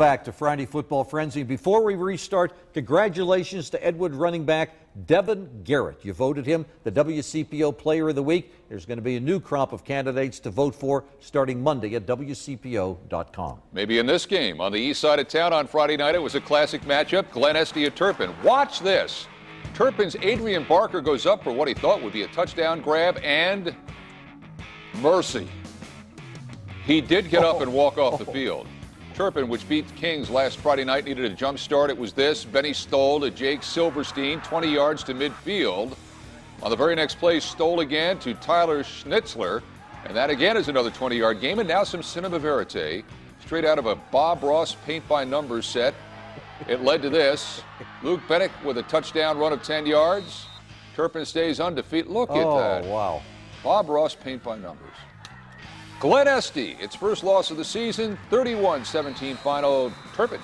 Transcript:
Back to Friday Football Frenzy. Before we restart, congratulations to Edward running back Devin Garrett. You voted him the WCPO Player of the Week. There's going to be a new crop of candidates to vote for starting Monday at WCPO.com. Maybe in this game on the east side of town on Friday night, it was a classic matchup. Glen Este at Turpin. Watch this. Turpin's Adrian Barker goes up for what he thought would be a touchdown grab and mercy. He did get up and walk off the field. Turpin, which beat the Kings last Friday night, needed a jump start. It was this. Benny Stoll to Jake Silverstein, 20 yards to midfield. On the very next play, Stoll again to Tyler Schnitzler. And that again is another 20 yard game. And now some cinema verite, straight out of a Bob Ross paint by numbers set. It led to this. Luke Bennett with a touchdown run of 10 yards. Turpin stays undefeated. Look at oh, that. wow. Bob Ross paint by numbers. Glen Este, its first loss of the season, 31 17 final. Turpin